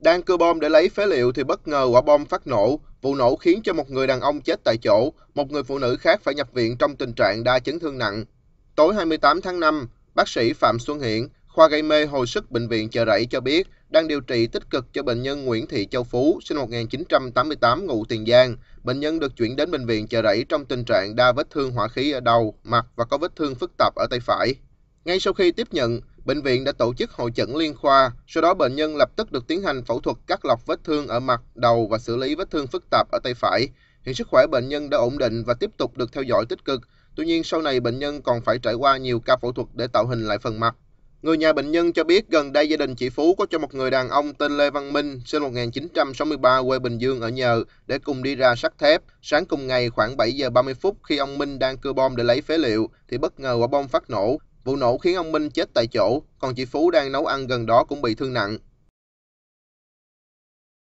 Đang cưa bom để lấy phế liệu thì bất ngờ quả bom phát nổ. Vụ nổ khiến cho một người đàn ông chết tại chỗ, một người phụ nữ khác phải nhập viện trong tình trạng đa chấn thương nặng. Tối 28 tháng 5, bác sĩ Phạm Xuân Hiển, khoa gây mê hồi sức bệnh viện Chợ Rẫy cho biết đang điều trị tích cực cho bệnh nhân Nguyễn Thị Châu Phú, sinh 1988, ngụ Tiền Giang. Bệnh nhân được chuyển đến bệnh viện Chợ Rẫy trong tình trạng đa vết thương hỏa khí ở đầu, mặt và có vết thương phức tạp ở tay phải. Ngay sau khi tiếp nhận, bệnh viện đã tổ chức hội chẩn liên khoa, sau đó bệnh nhân lập tức được tiến hành phẫu thuật cắt lọc vết thương ở mặt, đầu và xử lý vết thương phức tạp ở tay phải. Hiện sức khỏe bệnh nhân đã ổn định và tiếp tục được theo dõi tích cực. Tuy nhiên sau này bệnh nhân còn phải trải qua nhiều ca phẫu thuật để tạo hình lại phần mặt. Người nhà bệnh nhân cho biết gần đây gia đình chị Phú có cho một người đàn ông tên Lê Văn Minh, sinh 1963, quê Bình Dương ở nhờ để cùng đi ra sắt thép. Sáng cùng ngày khoảng 7 giờ 30 phút khi ông Minh đang cưa bom để lấy phế liệu thì bất ngờ quả bom phát nổ. Vụ nổ khiến ông Minh chết tại chỗ, còn chị Phú đang nấu ăn gần đó cũng bị thương nặng.